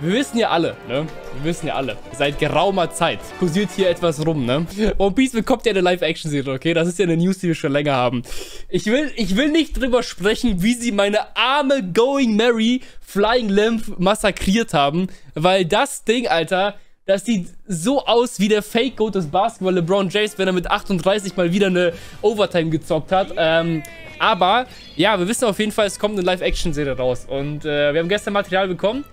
wir wissen ja alle, ne? Wir wissen ja alle, seit geraumer Zeit kursiert hier etwas rum, ne? One Piece bekommt ja eine Live-Action-Serie, okay? Das ist ja eine News, die wir schon länger haben. Ich will, ich will nicht drüber sprechen, wie sie meine arme Going Mary Flying Lamp massakriert haben, weil das Ding, Alter, das sieht so aus wie der Fake-Goat des Basketball LeBron James, wenn er mit 38 mal wieder eine Overtime gezockt hat. Ähm, aber, ja, wir wissen auf jeden Fall, es kommt eine Live-Action-Serie raus. Und äh, wir haben gestern Material bekommen.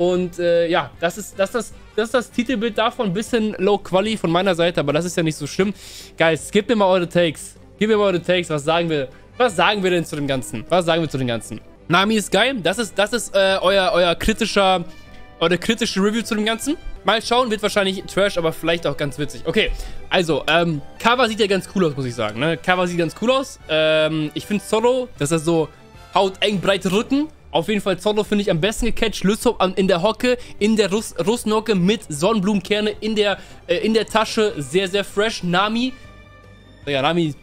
Und äh, ja, das ist, das, das, das ist das Titelbild davon. Ein bisschen low quality von meiner Seite, aber das ist ja nicht so schlimm. Guys, gebt mir mal eure Takes. Gebt mir mal eure Takes. Was sagen wir? Was sagen wir denn zu dem Ganzen? Was sagen wir zu dem Ganzen? Nami ist geil. Das ist, das ist äh, euer, euer kritischer eure kritische Review zu dem Ganzen. Mal schauen, wird wahrscheinlich Trash, aber vielleicht auch ganz witzig. Okay, also, ähm, Cover sieht ja ganz cool aus, muss ich sagen, ne? Cover sieht ganz cool aus. Ähm, ich finde Zorro, dass er so haut eng, breite Rücken. Auf jeden Fall Zorro finde ich am besten gecatcht. Lysop in der Hocke, in der Russ Russnocke mit Sonnenblumenkerne in der, äh, in der Tasche. Sehr, sehr fresh. Nami. Ja, Nami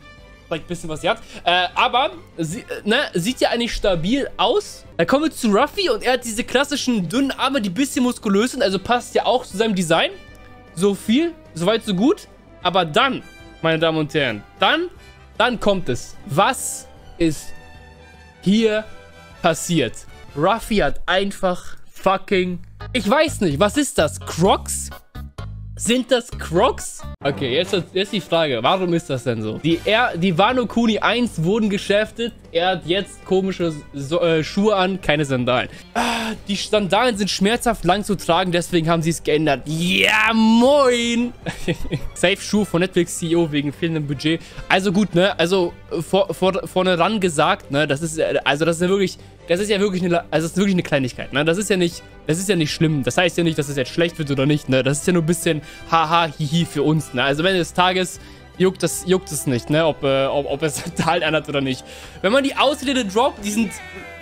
vielleicht ein bisschen was sie hat. Äh, aber, sie, äh, ne, sieht ja eigentlich stabil aus. Dann kommen wir zu Ruffy und er hat diese klassischen dünnen Arme, die ein bisschen muskulös sind. Also passt ja auch zu seinem Design. So viel, so weit, so gut. Aber dann, meine Damen und Herren, dann, dann kommt es. Was ist hier passiert? Ruffy hat einfach fucking... Ich weiß nicht, was ist das? Crocs? Sind das Crocs? Okay, jetzt, jetzt die Frage. Warum ist das denn so? Die, er, die Wano Kuni 1 wurden geschäftet. Er hat jetzt komische so äh, Schuhe an, keine Sandalen. Ah, die Sandalen sind schmerzhaft lang zu tragen, deswegen haben sie es geändert. Ja, moin! Safe Schuh von Netflix CEO wegen fehlendem Budget. Also gut, ne? Also vor, vor, vorne ran gesagt, ne? Das ist, äh, also das ist ja wirklich das ist ja wirklich eine, also das ist wirklich eine Kleinigkeit, ne? Das ist ja nicht, das ist ja nicht schlimm. Das heißt ja nicht, dass es jetzt schlecht wird oder nicht, ne? Das ist ja nur ein bisschen haha, hihi für uns, ne? Also wenn des Tages juckt es, juckt es nicht, ne? Ob, äh, ob, ob es total ändert oder nicht. Wenn man die Ausrede droppt, die sind,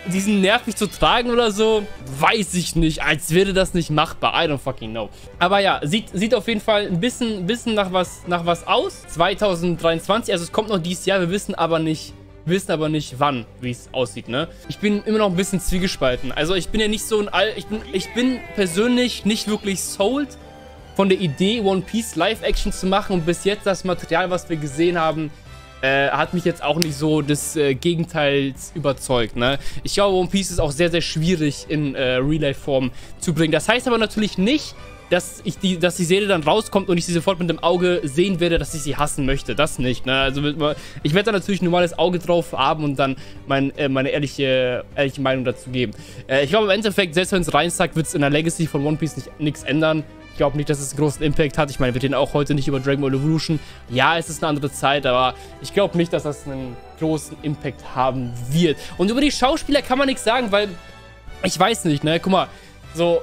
die sind nervig zu tragen oder so, weiß ich nicht. Als wäre das nicht machbar. I don't fucking know. Aber ja, sieht, sieht auf jeden Fall ein bisschen, bisschen nach, was, nach was aus. 2023, also es kommt noch dieses Jahr, wir wissen aber nicht wissen aber nicht wann, wie es aussieht, ne? Ich bin immer noch ein bisschen zwiegespalten. Also ich bin ja nicht so ein All... Ich bin, ich bin persönlich nicht wirklich sold von der Idee, One Piece Live-Action zu machen. Und bis jetzt das Material, was wir gesehen haben, äh, hat mich jetzt auch nicht so des äh, Gegenteils überzeugt, ne? Ich glaube, One Piece ist auch sehr, sehr schwierig in äh, Real-Life-Form zu bringen. Das heißt aber natürlich nicht, dass ich die, dass die Serie dann rauskommt und ich sie sofort mit dem Auge sehen werde, dass ich sie hassen möchte. Das nicht. Ne? Also ich werde da natürlich ein normales Auge drauf haben und dann mein, äh, meine ehrliche, ehrliche Meinung dazu geben. Äh, ich glaube im Endeffekt, selbst wenn es reinsagt, wird es in der Legacy von One Piece nichts ändern. Ich glaube nicht, dass es einen großen Impact hat. Ich meine, wir reden auch heute nicht über Dragon Ball Evolution. Ja, es ist eine andere Zeit, aber ich glaube nicht, dass das einen großen Impact haben wird. Und über die Schauspieler kann man nichts sagen, weil ich weiß nicht, ne? Guck mal, so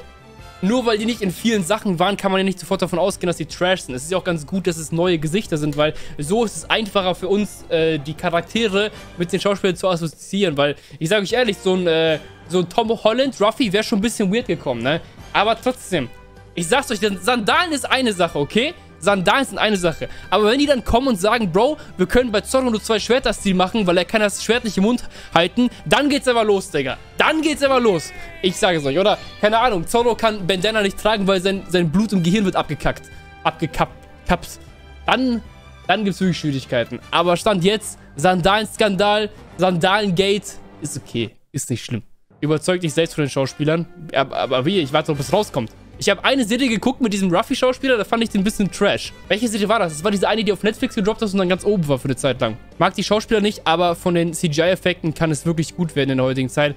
nur weil die nicht in vielen Sachen waren, kann man ja nicht sofort davon ausgehen, dass die Trash sind. Es ist ja auch ganz gut, dass es neue Gesichter sind, weil so ist es einfacher für uns, äh, die Charaktere mit den Schauspielern zu assoziieren, weil, ich sage euch ehrlich, so ein, äh, so ein Tom Holland, Ruffy wäre schon ein bisschen weird gekommen, ne? Aber trotzdem, ich sag's euch, Sandalen ist eine Sache, okay? Sandalen sind eine Sache. Aber wenn die dann kommen und sagen, Bro, wir können bei Zorro nur zwei Schwerter-Stil machen, weil er kann das Schwert nicht im Mund halten, dann geht's aber los, Digga. Dann geht's aber los. Ich sage es euch, oder? Keine Ahnung, Zorro kann Bandana nicht tragen, weil sein, sein Blut im Gehirn wird abgekackt. Abgekappt. Kappt. Dann, dann gibt's wirklich Schwierigkeiten. Aber Stand jetzt, Sandalen-Skandal, Sandalengate, ist okay. Ist nicht schlimm. Überzeugt dich selbst von den Schauspielern. Aber, aber wie? Ich warte, ob es rauskommt. Ich habe eine Serie geguckt mit diesem Ruffy-Schauspieler, da fand ich den ein bisschen trash. Welche Serie war das? Das war diese eine, die auf Netflix gedroppt ist und dann ganz oben war für eine Zeit lang. Mag die Schauspieler nicht, aber von den CGI-Effekten kann es wirklich gut werden in der heutigen Zeit.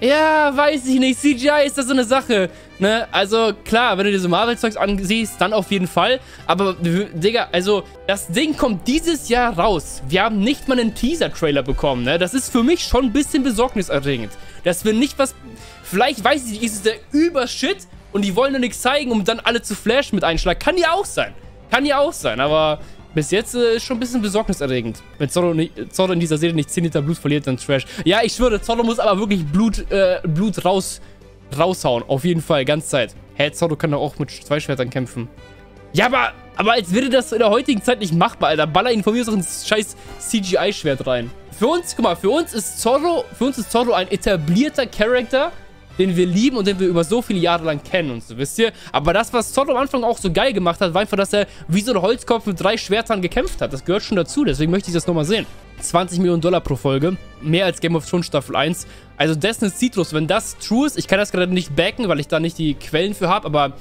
Ja, weiß ich nicht. CGI ist das so eine Sache. Ne? Also, klar, wenn du dir so Marvel-Zeugs ansiehst, dann auf jeden Fall. Aber, Digga, also, das Ding kommt dieses Jahr raus. Wir haben nicht mal einen Teaser-Trailer bekommen, ne? Das ist für mich schon ein bisschen besorgniserregend. Dass wir nicht was... Vielleicht, weiß ich nicht, ist es der Übershit, und die wollen nur nichts zeigen, um dann alle zu flashen mit Einschlag. Kann ja auch sein. Kann ja auch sein, aber bis jetzt äh, ist schon ein bisschen besorgniserregend. Wenn Zorro, Zorro, in dieser Serie nicht 10 Liter Blut verliert, dann Trash. Ja, ich schwöre, Zorro muss aber wirklich Blut, äh, Blut raus, raushauen. Auf jeden Fall, ganz Zeit. Hä, Zorro kann doch auch mit zwei Schwertern kämpfen. Ja, aber, aber als wäre das in der heutigen Zeit nicht machbar, Alter. Baller ihn von mir aus ins scheiß CGI-Schwert rein. Für uns, guck mal, für uns ist Zorro, für uns ist Zorro ein etablierter Charakter, den wir lieben und den wir über so viele Jahre lang kennen und so, wisst ihr? Aber das, was Zoro am Anfang auch so geil gemacht hat, war einfach, dass er wie so ein Holzkopf mit drei Schwertern gekämpft hat. Das gehört schon dazu, deswegen möchte ich das nochmal sehen. 20 Millionen Dollar pro Folge, mehr als Game of Thrones Staffel 1. Also Destiny Citrus, wenn das true ist, ich kann das gerade nicht backen, weil ich da nicht die Quellen für habe, aber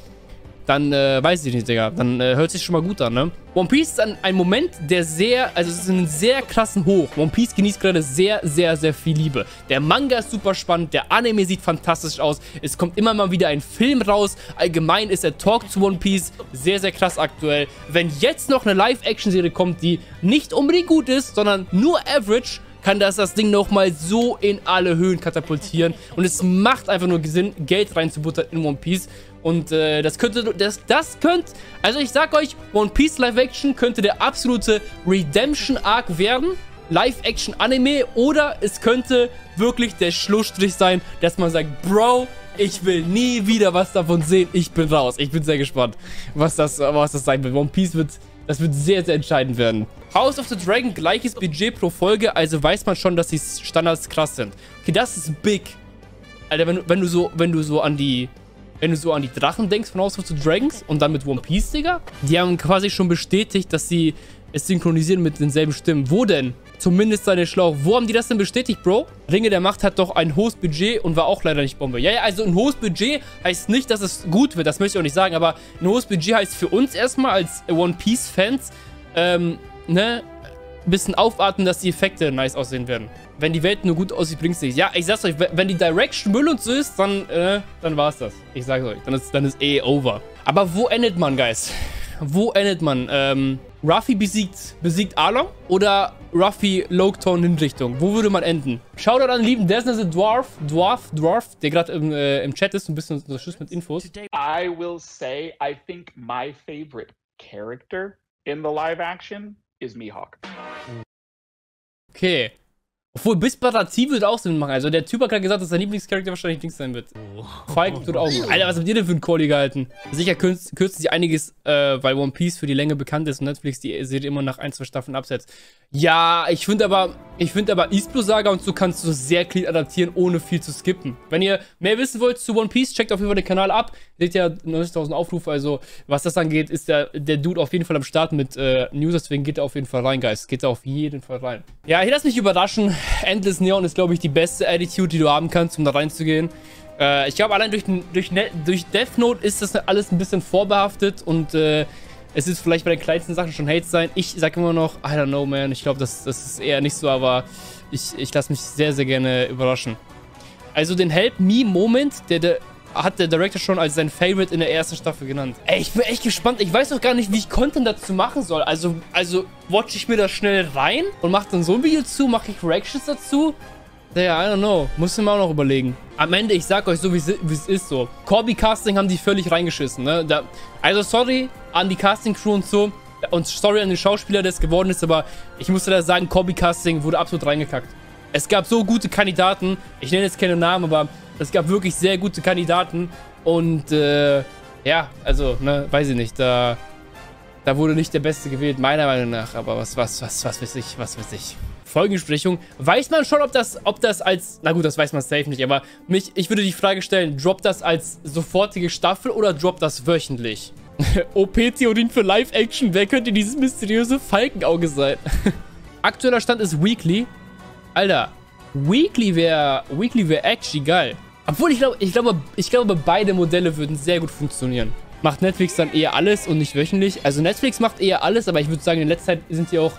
dann äh, weiß ich nicht, Digga. Dann äh, hört sich schon mal gut an, ne? One Piece ist ein, ein Moment, der sehr, also es ist einen sehr krassen Hoch. One Piece genießt gerade sehr, sehr, sehr viel Liebe. Der Manga ist super spannend, der Anime sieht fantastisch aus. Es kommt immer mal wieder ein Film raus. Allgemein ist der Talk zu One Piece sehr, sehr krass aktuell. Wenn jetzt noch eine Live-Action-Serie kommt, die nicht unbedingt gut ist, sondern nur average, kann das das Ding nochmal so in alle Höhen katapultieren. Und es macht einfach nur Sinn, Geld reinzubuttern in One Piece. Und äh, das könnte, das, das könnte, also ich sag euch, One Piece Live Action könnte der absolute Redemption Arc werden. Live-Action-Anime oder es könnte wirklich der Schlussstrich sein, dass man sagt, Bro, ich will nie wieder was davon sehen, ich bin raus. Ich bin sehr gespannt, was das, was das sein wird. One Piece wird das wird sehr, sehr entscheidend werden. House of the Dragon, gleiches Budget pro Folge, also weiß man schon, dass die Standards krass sind. Okay, das ist big. Alter, wenn, wenn du so, wenn du so an die, wenn du so an die Drachen denkst von House of the Dragons und dann mit One Piece, Digga, die haben quasi schon bestätigt, dass sie es synchronisieren mit denselben Stimmen. Wo denn? Zumindest seine Schlauch. Wo haben die das denn bestätigt, Bro? Ringe der Macht hat doch ein hohes Budget und war auch leider nicht Bombe. Ja, ja, also ein hohes Budget heißt nicht, dass es gut wird. Das möchte ich auch nicht sagen. Aber ein hohes Budget heißt für uns erstmal als One Piece-Fans, ähm, ne, ein bisschen aufatmen, dass die Effekte nice aussehen werden. Wenn die Welt nur gut aussieht, bringt es nichts. Ja, ich sag's euch, wenn die Direction Müll und so ist, dann, äh, dann war's das. Ich sag's euch. Dann ist, dann ist eh over. Aber wo endet man, Guys? Wo endet man? Ähm, Ruffy besiegt, besiegt Arlong oder Ruffy Logetone Hinrichtung? Wo würde man enden? Shoutout an lieben Desna the Dwarf, Dwarf, Dwarf, der gerade im, äh, im Chat ist, ein bisschen unterstützt mit Infos. I will say, I think my favorite character in the live action is Mihawk. Okay. Obwohl, bis Baratie würde auch Sinn machen. Also der Typ hat gerade gesagt, dass sein Lieblingscharakter wahrscheinlich Dings sein wird. Oh. Falk wird auch. Alter, was habt ihr denn für einen Callie gehalten? Sicher kürzen sie einiges, äh, weil One Piece für die Länge bekannt ist und Netflix die Serie immer nach ein, zwei Staffeln absetzt. Ja, ich finde aber, ich finde aber East Blue Saga und so kannst du sehr clean adaptieren, ohne viel zu skippen. Wenn ihr mehr wissen wollt zu One Piece, checkt auf jeden Fall den Kanal ab. Seht ja 90.000 Aufrufe, also was das angeht, ist der, der Dude auf jeden Fall am Start mit äh, News, deswegen geht er auf jeden Fall rein, Guys. Geht er auf jeden Fall rein. Ja, hier lass mich überraschen. Endless Neon ist, glaube ich, die beste Attitude, die du haben kannst, um da reinzugehen. Äh, ich glaube, allein durch, durch, ne-, durch Death Note ist das alles ein bisschen vorbehaftet und äh, es ist vielleicht bei den kleinsten Sachen schon Hate sein. Ich sage immer noch, I don't know, man. Ich glaube, das, das ist eher nicht so, aber ich, ich lasse mich sehr, sehr gerne überraschen. Also den Help Me Moment, der, der hat der Director schon als sein Favorite in der ersten Staffel genannt. Ey, ich bin echt gespannt. Ich weiß auch gar nicht, wie ich Content dazu machen soll. Also, also watch ich mir das schnell rein und mache dann so ein Video zu, mache ich Reactions dazu. Ja, I don't know. Muss ich mir auch noch überlegen. Am Ende, ich sag euch so, wie es ist so. Corby Casting haben die völlig reingeschissen, ne? Da, also sorry an die Casting Crew und so. Und sorry an den Schauspieler, der es geworden ist, aber ich muss da sagen, Corby Casting wurde absolut reingekackt. Es gab so gute Kandidaten. Ich nenne jetzt keine Namen, aber es gab wirklich sehr gute Kandidaten und äh, ja, also, ne, weiß ich nicht, da, da wurde nicht der Beste gewählt, meiner Meinung nach, aber was, was, was, was weiß ich, was weiß ich. Folgensprechung. Weiß man schon, ob das, ob das als, na gut, das weiß man safe nicht, aber mich, ich würde die Frage stellen, droppt das als sofortige Staffel oder droppt das wöchentlich? OP-Theorien für Live-Action, wer könnte dieses mysteriöse Falkenauge sein? Aktueller Stand ist Weekly. Alter, Weekly wäre Weekly wäre actually geil. Obwohl, ich glaube, ich glaube, ich glaube, beide Modelle würden sehr gut funktionieren. Macht Netflix dann eher alles und nicht wöchentlich? Also Netflix macht eher alles, aber ich würde sagen, in letzter Zeit sind die auch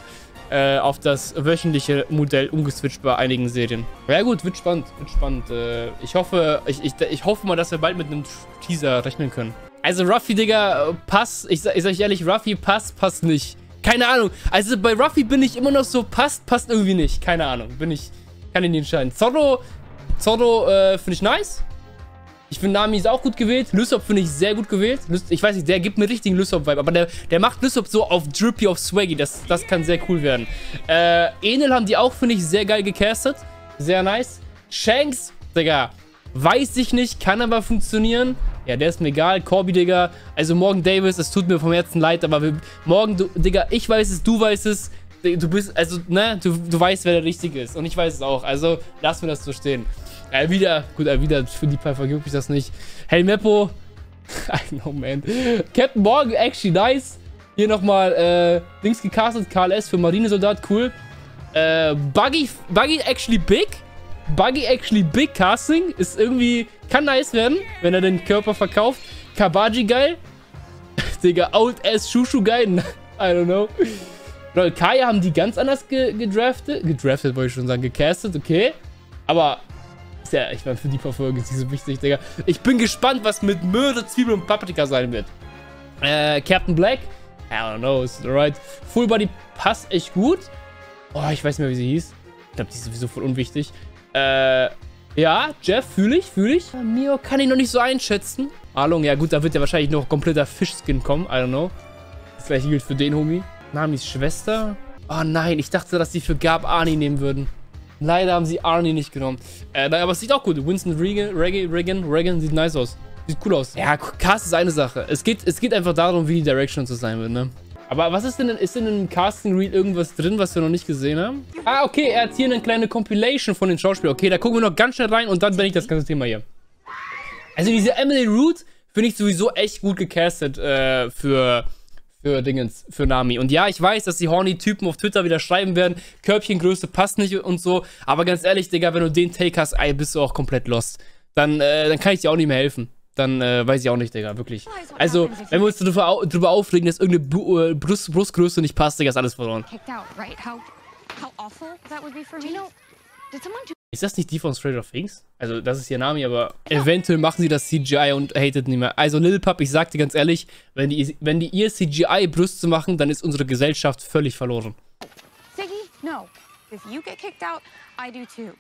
äh, auf das wöchentliche Modell umgeswitcht bei einigen Serien. Ja gut, wird spannend, wird spannend. Äh, ich hoffe, ich, ich, ich hoffe mal, dass wir bald mit einem Teaser rechnen können. Also Ruffy, Digga, passt. Ich, ich sag ehrlich, Ruffy passt, passt nicht. Keine Ahnung. Also bei Ruffy bin ich immer noch so, passt, passt irgendwie nicht. Keine Ahnung. Bin ich, kann ich nicht entscheiden. Zorro Zorro äh, finde ich nice. Ich finde Nami ist auch gut gewählt. Lysop finde ich sehr gut gewählt. Ich weiß nicht, der gibt mir richtigen Lysop-Vibe. Aber der, der macht Lysop so auf Drippy, auf Swaggy. Das, das kann sehr cool werden. Äh, Enel haben die auch, finde ich, sehr geil gecastet. Sehr nice. Shanks, Digga, weiß ich nicht, kann aber funktionieren. Ja, der ist mir egal. Corby, Digga. Also Morgan Davis, es tut mir vom Herzen leid, aber wir, Morgan, du, Digga, ich weiß es, du weißt es. Du bist, also, ne, du, du weißt, wer der Richtige ist. Und ich weiß es auch. Also, lass mir das so stehen. Äh, wieder, gut, äh, wieder für die Pfeifer juckt mich das nicht. Hey Meppo. I know, man. Captain Morgan, actually nice. Hier nochmal, äh, Dings gecastet, KLS für Marinesoldat, cool. Äh, Buggy, Buggy actually big. Buggy actually big Casting. Ist irgendwie, kann nice werden, wenn er den Körper verkauft. Kabaji geil. Digga, Old Ass Shushu geil. I don't know. Leute, Kaya haben die ganz anders ge gedraftet. Gedraftet wollte ich schon sagen, gecastet, okay. Aber, ist ja, ich meine, für die Verfolgung ist nicht so wichtig, Digga. Ich bin gespannt, was mit Mörder, Zwiebel und Paprika sein wird. Äh, Captain Black. I don't know, ist alright. Full Body passt echt gut. Oh, ich weiß nicht mehr, wie sie hieß. Ich glaube, die ist sowieso voll unwichtig. Äh, ja, Jeff, fühle ich, fühle ich. Mio kann ich noch nicht so einschätzen. Along, ja gut, da wird ja wahrscheinlich noch kompletter Fischskin kommen. I don't know. Das gleiche gilt für den Homie. Namis Schwester. Oh nein, ich dachte, dass sie für Gab Arnie nehmen würden. Leider haben sie Arnie nicht genommen. Äh, aber es sieht auch gut. Winston Regan, Regan, Regan, Regan sieht nice aus. Sieht cool aus. Ja, Cast ist eine Sache. Es geht, es geht einfach darum, wie die Direction zu sein wird, ne? Aber was ist denn, ist denn im Casting Reel irgendwas drin, was wir noch nicht gesehen haben? Ah, okay, er hat hier eine kleine Compilation von den Schauspielern. Okay, da gucken wir noch ganz schnell rein und dann bin ich das ganze Thema hier. Also diese Emily Root finde ich sowieso echt gut gecastet äh, für, für Dingens, für Nami. Und ja, ich weiß, dass die horny-Typen auf Twitter wieder schreiben werden, Körbchengröße passt nicht und so. Aber ganz ehrlich, Digga, wenn du den Take hast, ey, bist du auch komplett lost. Dann, äh, dann kann ich dir auch nicht mehr helfen dann äh, weiß ich auch nicht, Digga, wirklich. Also, wenn wir uns drüber, drüber aufregen, dass irgendeine Bu äh, Brust, Brustgröße nicht passt, Digga, ist alles verloren. Ist das nicht die von Stranger Things? Also, das ist ihr Name, aber eventuell machen sie das CGI und hatet nicht mehr. Also, Lil Pup, ich sag dir ganz ehrlich, wenn die, wenn die ihr CGI-Brüste machen, dann ist unsere Gesellschaft völlig verloren. Siggy, no. If you get kicked out, I do too.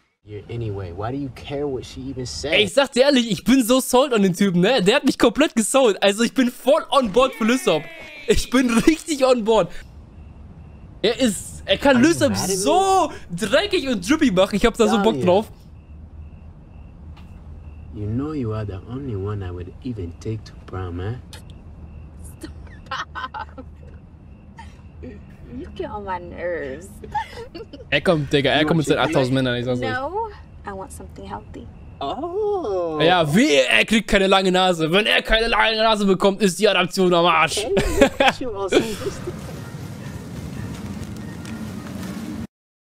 Anyway, why do you care what she even said? Ey, ich sag dir ehrlich, ich bin so sold an den Typen, ne? Der hat mich komplett gesold. Also ich bin voll on board für Lysop. Ich bin richtig on board. Er ist, er kann Lysop so dreckig und drippy machen. Ich hab da so Bock drauf. You know you are the only one I would even take to prom, eh? Stop. You get on my nerves. er kommt, Digga, er kommt mit seinen 8000 Männern, ich sag's No, I want something healthy. Oh. Ja, wie er kriegt keine lange Nase. Wenn er keine lange Nase bekommt, ist die Adaption am Arsch.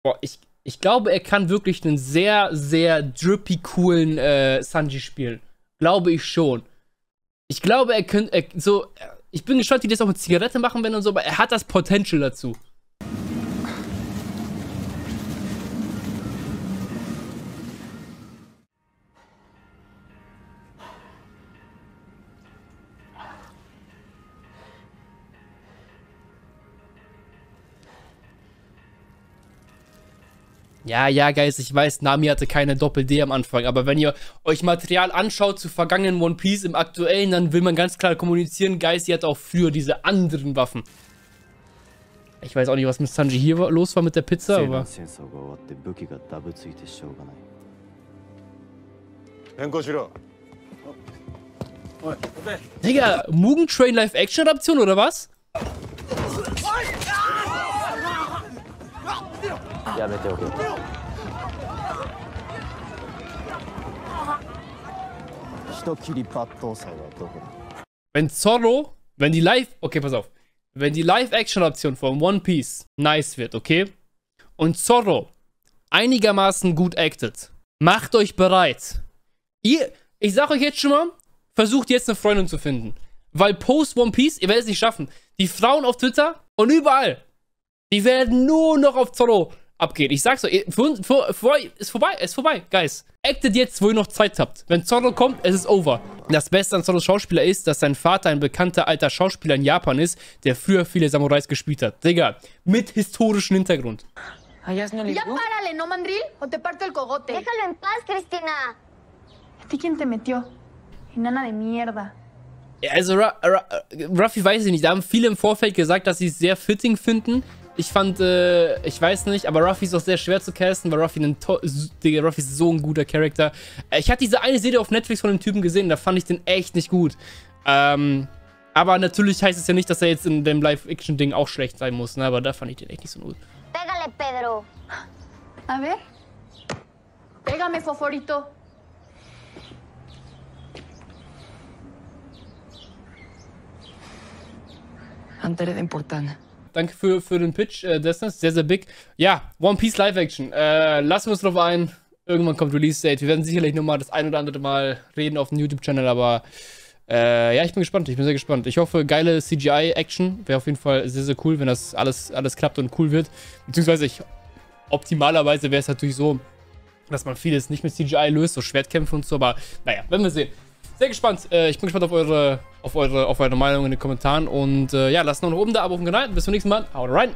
Boah, ich, ich glaube, er kann wirklich einen sehr, sehr drippy, coolen äh, Sanji spielen. Glaube ich schon. Ich glaube, er könnte, so, ich bin gespannt, wie die das auch mit Zigarette machen werden und so, aber er hat das Potential dazu. Ja, ja, Guys, ich weiß, Nami hatte keine Doppel-D am Anfang, aber wenn ihr euch Material anschaut zu vergangenen One Piece im aktuellen, dann will man ganz klar kommunizieren, Guys, sie hat auch für diese anderen Waffen. Ich weiß auch nicht, was mit Sanji hier los war mit der Pizza, aber... Digga, Mugen Train Live-Action-Adaption oder was? やめておけ人切り抜刀斎はどこだ Wenn Zorro, wenn die Live, okay, pass auf, wenn die Live-Action-Option von One Piece nice wird, okay, und Zorro einigermaßen gut actet, macht euch bereit. Ihr, ich sag euch jetzt schon mal, versucht jetzt eine Freundin zu finden. Weil post One Piece, ihr werdet es nicht schaffen. Die Frauen auf Twitter und überall, die werden nur noch auf Zorro abgeht. Ich sag's euch, für, für, für ist vorbei, ist vorbei, Guys. Actet jetzt, wo ihr noch Zeit habt. Wenn Zorro kommt, es ist over. Das Beste an Zorros Schauspieler ist, dass sein Vater ein bekannter alter Schauspieler in Japan ist, der früher viele Samurais gespielt hat. Digga, mit historischem Hintergrund. Ya párale, ¿no, Mandril? O te parto el cogote. Déjalo en paz, Cristina. ¿A ti quién te metió? Enana de mierda. Also, Ruffy weiß ich nicht. Da haben viele im Vorfeld gesagt, dass sie es sehr fitting finden, ich fand, äh, ich weiß nicht, aber Ruffy ist auch sehr schwer zu casten, weil Ruffy, ein Digga, Ruffy ist so ein guter Charakter. Äh, ich hatte diese eine Serie auf Netflix von dem Typen gesehen, da fand ich den echt nicht gut. Ähm, aber natürlich heißt es ja nicht, dass er jetzt in dem Live-Action-Ding auch schlecht sein muss, ne? aber da fand ich den echt nicht so gut. Pégale, Pedro. A ver. Pégame, Foforito. Antere de Importana. Danke für, für den Pitch, äh. Sehr, sehr big. Ja, One Piece Live Action. Äh, lassen wir uns drauf ein. Irgendwann kommt Release Date. Wir werden sicherlich nochmal das ein oder andere Mal reden auf dem YouTube-Channel, aber äh, ja, ich bin gespannt. Ich bin sehr gespannt. Ich hoffe, geile CGI-Action. Wäre auf jeden Fall sehr, sehr cool, wenn das alles, alles klappt und cool wird. Beziehungsweise, ich, optimalerweise wäre es natürlich so, dass man vieles nicht mit CGI löst, so Schwertkämpfe und so, aber naja, werden wir sehen. Sehr gespannt. Äh, ich bin gespannt auf eure, auf eure, auf eure Meinung in den Kommentaren und äh, ja, lasst noch oben da, Abo auf dem Kanal. Bis zum nächsten Mal. Haut rein.